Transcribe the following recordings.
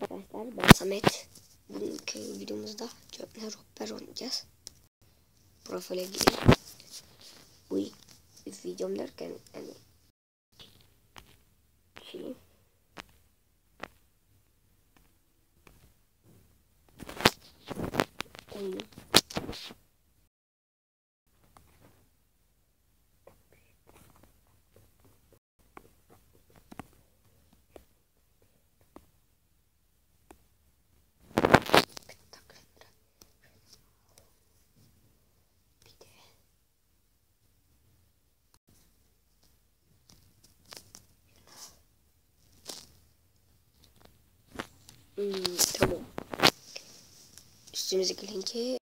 Arkadaşlar ben Samet. Bugünkü videomuzda Jötner Hopper oynayacağız. Profile girelim. Bu videom derken yani şey oyun bir de Hmm, tamam. Üstümüzdeki linki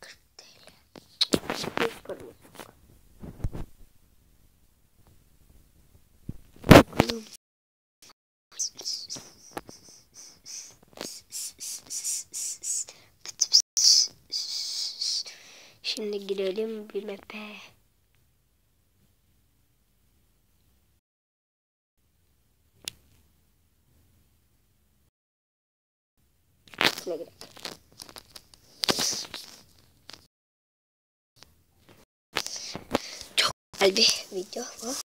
40 TL. Hiç paramız yok. Bakalım. Şimdi girelim bir map'e. Video bu.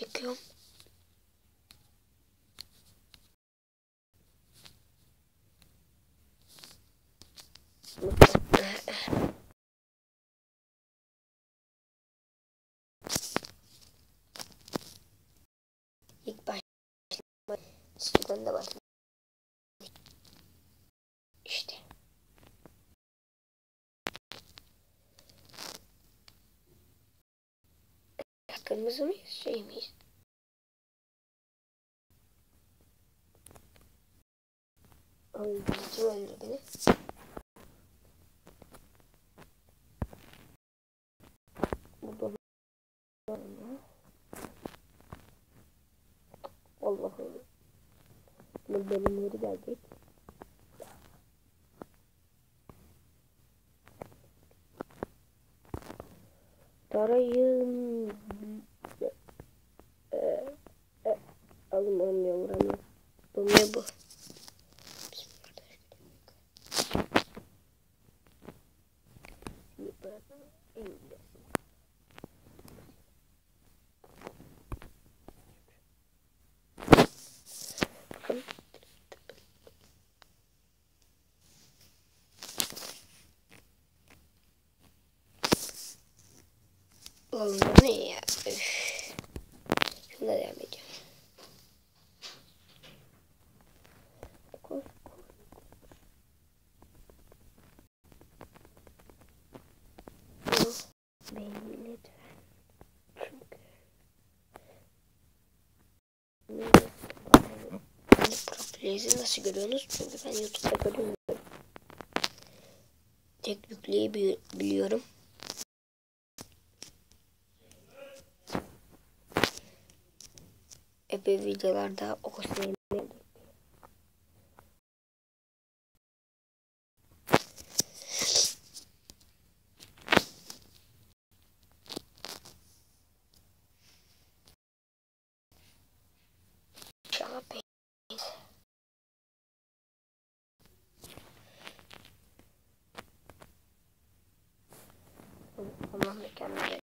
Yok. İlk başta Sudan da başladım. Kırmızı mıyız, şey miyiz? Ay, kim öldürdü beni? Burada? Allah'ım. Bu bölümleri gelecek. Tarayın. Bakın. Oğlum bu ne ya? Profilinizi nasıl görüyorsunuz? Çünkü ben YouTube'da görüyorum. Tek yükleyebiliyorum. Epey videolarda o sevmedim. Tamam mükemmel.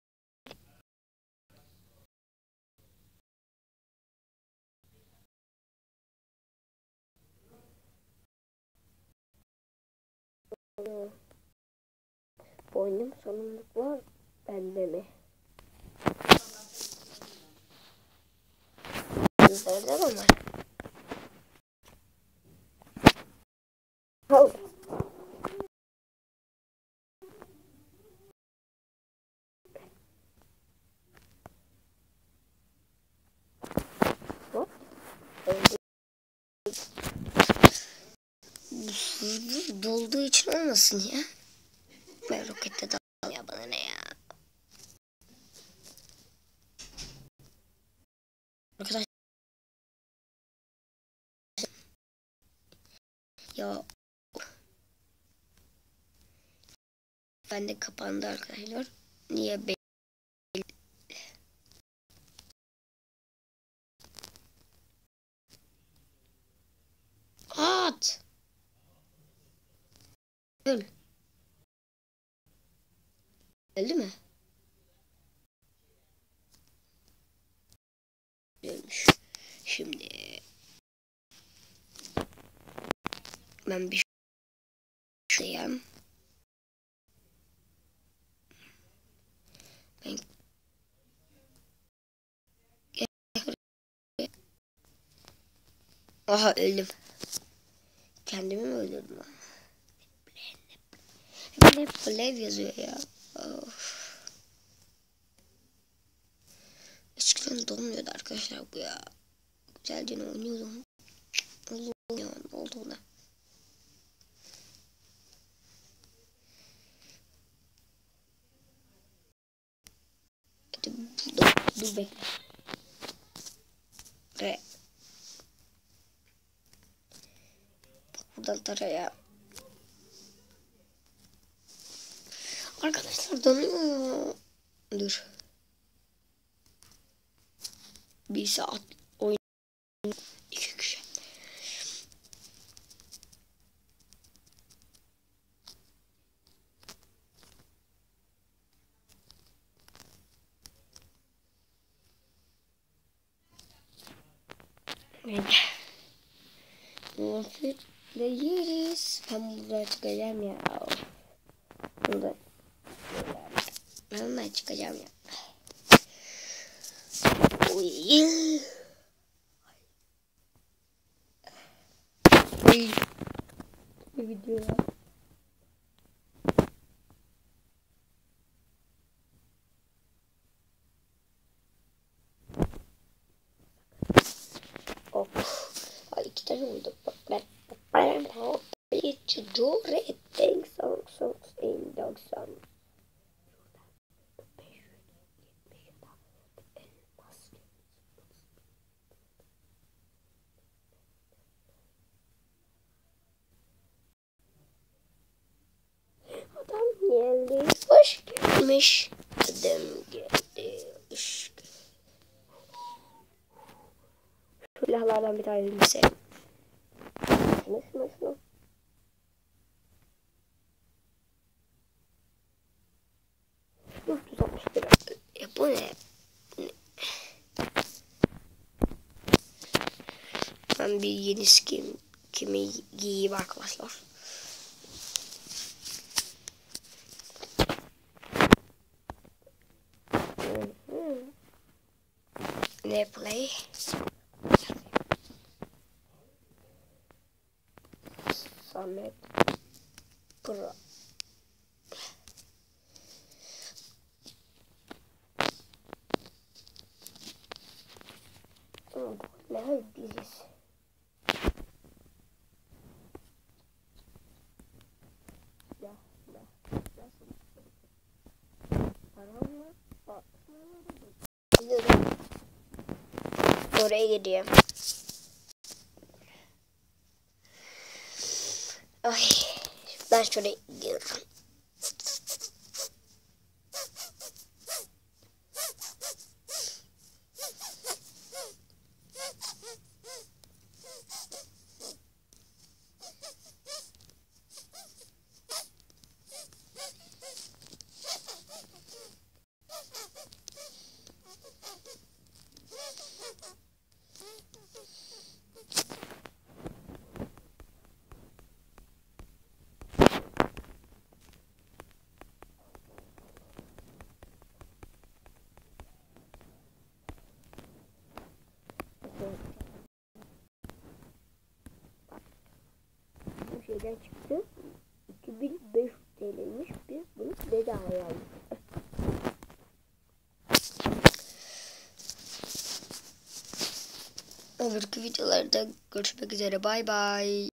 Mı sorumluluk var? Bende mi? Sizlerde mi Dolduğu için olmasın ya. Ben rokette dal ya bana ne ya. Arkadaş ya ben de kapandı arkadaşlar. Niye be Öldü mü? Ölmüş. Şimdi ben bir şey yiyeyim. Ben Aha öldüm. Kendimi mi öldürdüm? Hep Flav yazıyor ya. Of. Eskiden donmuyordu arkadaşlar bu ya. Güzelce oynuyordum. Allah ya ne oldu buna? Hadi dur, dur bekle. Re. Bak buradan taraya. Arkadaşlar donuyor. Dur. Bir saat oyun. iki kişi. Afiyetle yeriz. Ben buradan çıkacağım ya. Burada. Ben ondan çıkacağım ya. Uy. Uy. Bir video ya. Of. Ay iki tane oldu. Bak ben. Ben hiç doğru ettik. Songs, geldi. Hoş gelmiş. Adam geldi. Hoş silahlardan bir tane elbise. Şunu şunu şunu. Dur 361. Ya bu ne? Ben bir yeni skin kimi giyeyim arkadaşlar. Ne play? Samet Pro. Ne ödeyeceğiz? Ya, ya, nasıl? Param mı? Bak. Gidiyorum. Oraya gidiyorum. Ay, ben şöyle gidiyorum. Bu şeyden çıktı. 2500 TL'ymiş. Biz bunu bedavaya aldık. Öbürkü videolarda görüşmek üzere. Bay bay.